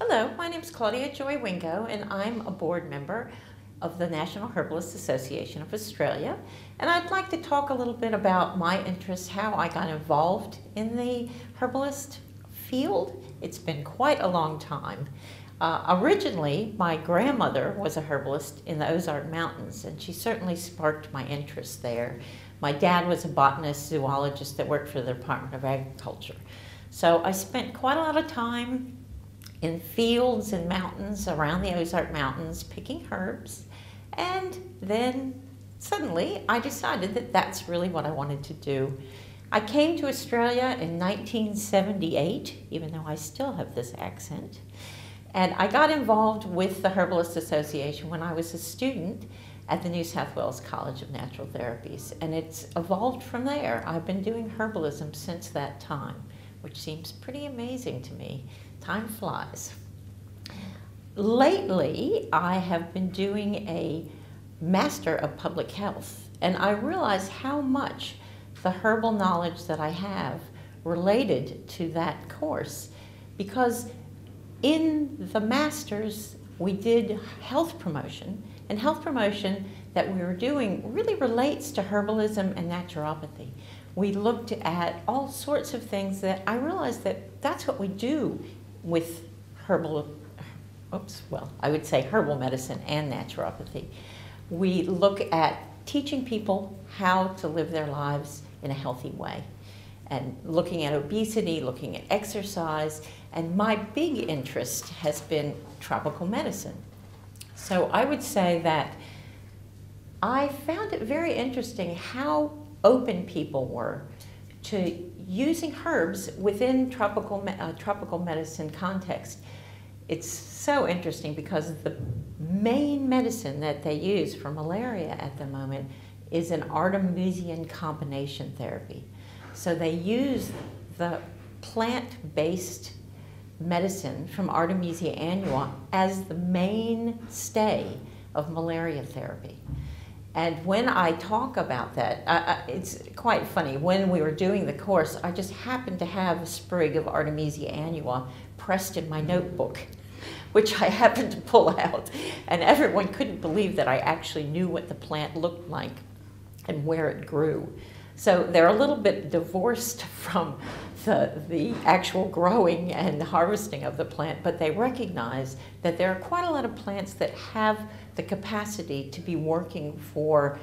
Hello, my name is Claudia Joy Wingo, and I'm a board member of the National Herbalist Association of Australia. And I'd like to talk a little bit about my interests, how I got involved in the herbalist field. It's been quite a long time. Uh, originally, my grandmother was a herbalist in the Ozark Mountains, and she certainly sparked my interest there. My dad was a botanist, zoologist that worked for the Department of Agriculture. So I spent quite a lot of time in fields and mountains around the Ozark Mountains picking herbs. And then suddenly I decided that that's really what I wanted to do. I came to Australia in 1978, even though I still have this accent. And I got involved with the Herbalist Association when I was a student at the New South Wales College of Natural Therapies. And it's evolved from there. I've been doing herbalism since that time, which seems pretty amazing to me. Time flies. Lately, I have been doing a Master of Public Health, and I realize how much the herbal knowledge that I have related to that course because in the Masters, we did health promotion, and health promotion that we were doing really relates to herbalism and naturopathy. We looked at all sorts of things that I realized that that's what we do with herbal, oops, well, I would say herbal medicine and naturopathy. We look at teaching people how to live their lives in a healthy way and looking at obesity, looking at exercise, and my big interest has been tropical medicine. So I would say that I found it very interesting how open people were to using herbs within tropical, uh, tropical medicine context. It's so interesting because the main medicine that they use for malaria at the moment is an artemisinin combination therapy. So they use the plant-based medicine from Artemisia annua as the mainstay of malaria therapy. And when I talk about that, it's quite funny. When we were doing the course, I just happened to have a sprig of Artemisia annua pressed in my notebook, which I happened to pull out. And everyone couldn't believe that I actually knew what the plant looked like and where it grew. So they're a little bit divorced from the, the actual growing and harvesting of the plant, but they recognize that there are quite a lot of plants that have the capacity to be working for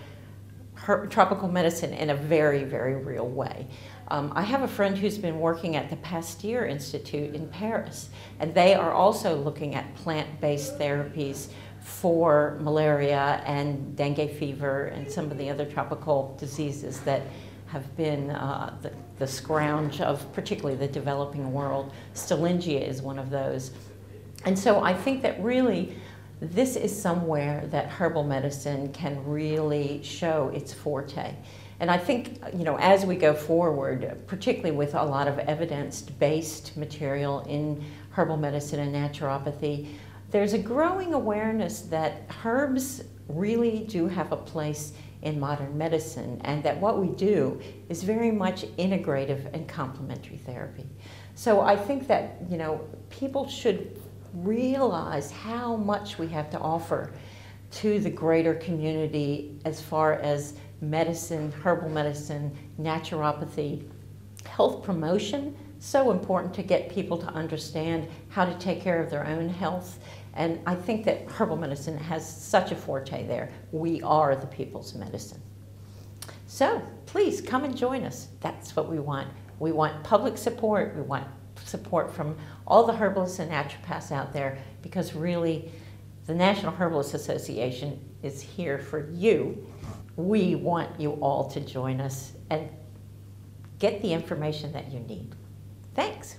tropical medicine in a very, very real way. Um, I have a friend who's been working at the Pasteur Institute in Paris, and they are also looking at plant-based therapies for malaria and dengue fever and some of the other tropical diseases that have been uh, the, the scrounge of particularly the developing world. Stillingia is one of those. And so I think that really this is somewhere that herbal medicine can really show its forte. And I think, you know, as we go forward, particularly with a lot of evidence-based material in herbal medicine and naturopathy, there's a growing awareness that herbs really do have a place in modern medicine and that what we do is very much integrative and complementary therapy. So I think that, you know, people should realize how much we have to offer to the greater community as far as medicine, herbal medicine, naturopathy, health promotion, so important to get people to understand how to take care of their own health and I think that herbal medicine has such a forte there. We are the people's medicine. So please come and join us. That's what we want. We want public support. We want support from all the herbalists and naturopaths out there because really the National Herbalist Association is here for you. We want you all to join us and get the information that you need. Thanks.